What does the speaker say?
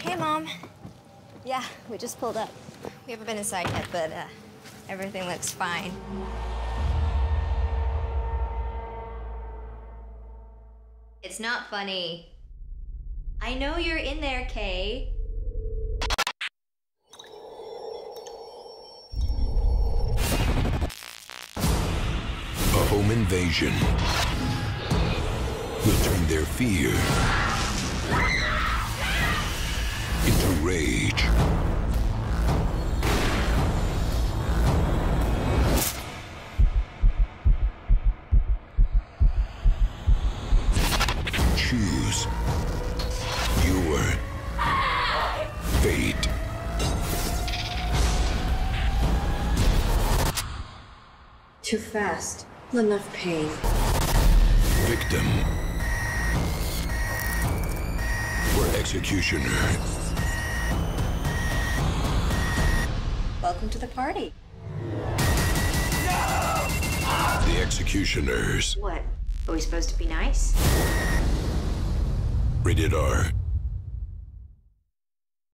Hey, Mom. Yeah, we just pulled up. We haven't been inside yet, but uh, everything looks fine. It's not funny. I know you're in there, Kay. A home invasion will turn their fear Choose your fate. Too fast. Enough pain. Victim. Or executioner. Welcome to the party. The executioners. What? Are we supposed to be nice? Rated R.